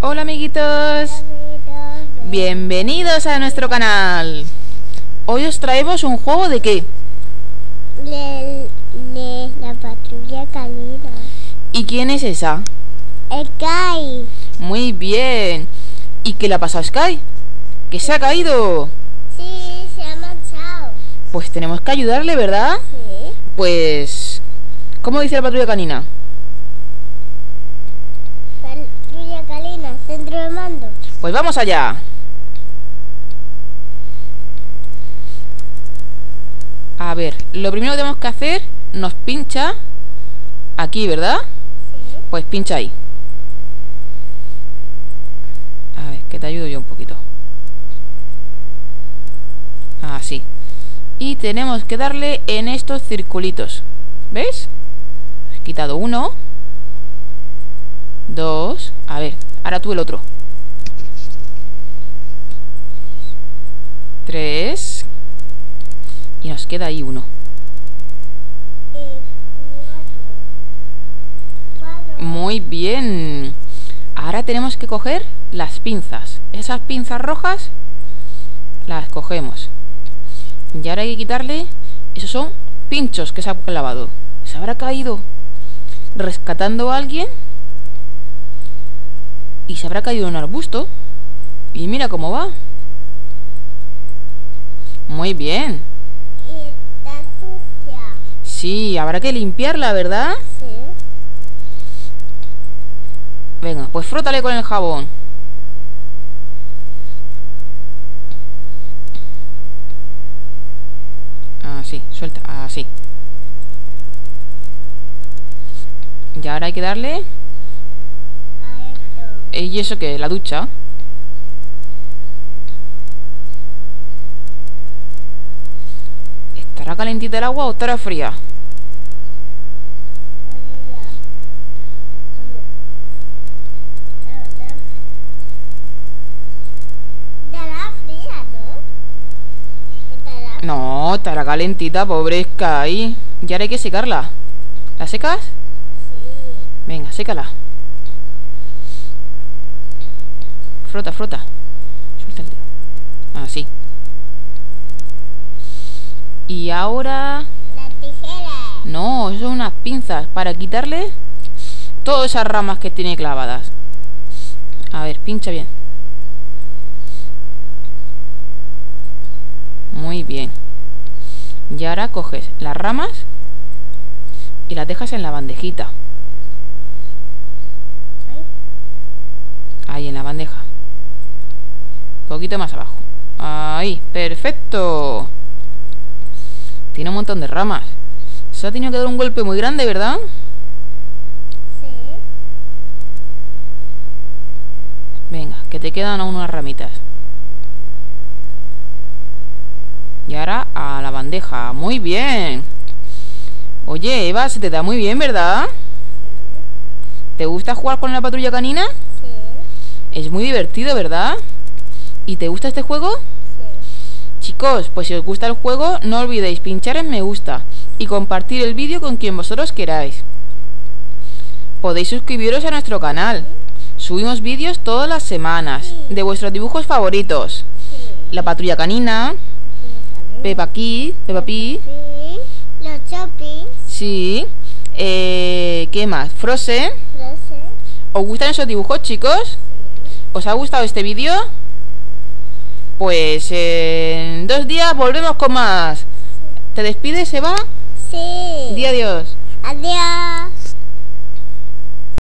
Hola amiguitos, bienvenidos a nuestro canal. Hoy os traemos un juego de qué? De, de la patrulla canina. ¿Y quién es esa? Sky. Muy bien. ¿Y qué le ha pasado a Sky? ¿Que se ha caído? Sí, se ha manchado. Pues tenemos que ayudarle, ¿verdad? Sí. Pues... ¿Cómo dice la patrulla canina? Patrulla canina, centro de mando. Pues vamos allá. A ver, lo primero que tenemos que hacer, nos pincha aquí, ¿verdad? Sí. Pues pincha ahí. A ver, que te ayudo yo un poquito. Así. Y tenemos que darle en estos circulitos. ¿Ves? He quitado uno. Dos. A ver, ahora tú el otro. Tres. Y nos queda ahí uno. Muy bien. Ahora tenemos que coger las pinzas. Esas pinzas rojas las cogemos. Y ahora hay que quitarle... Esos son pinchos que se ha clavado. ¿Se habrá caído rescatando a alguien? Y se habrá caído en un arbusto. Y mira cómo va. Muy bien. Y está sucia. Sí, habrá que limpiarla, ¿verdad? Sí. Venga, pues frótale con el jabón. Así, suelta, así. Y ahora hay que darle... A esto. ¿Y eso qué? ¿La ducha? ¿Estará calentita el agua o estará fría? ¿no? Estará calentita, pobre Sky. Y ahora hay que secarla. ¿La secas? Sí. Venga, sécala. Frota, frota. Suelta el dedo. Así. Y ahora... La tijera. No, eso son unas pinzas para quitarle todas esas ramas que tiene clavadas. A ver, pincha bien. Muy bien. Y ahora coges las ramas y las dejas en la bandejita. Ahí en la bandeja. Un poquito más abajo. Ahí, perfecto. Tiene un montón de ramas. Se ha tenido que dar un golpe muy grande, ¿verdad? Sí. Venga, que te quedan aún unas ramitas. Y ahora a la bandeja. Muy bien. Oye, Eva, se te da muy bien, ¿verdad? ¿Te gusta jugar con la patrulla canina? Sí. Es muy divertido, ¿verdad? ¿Y te gusta este juego? Chicos, pues si os gusta el juego, no olvidéis pinchar en me gusta y compartir el vídeo con quien vosotros queráis. Podéis suscribiros a nuestro canal. Subimos vídeos todas las semanas de vuestros dibujos favoritos. La patrulla canina, Peppa Kid, Peppa Pig. Los chopis. sí. Eh, ¿Qué más? Frozen. ¿Os gustan esos dibujos, chicos? ¿Os ha gustado este vídeo? Pues en dos días volvemos con más. ¿Te despides, Eva? Sí. Di adiós. Adiós.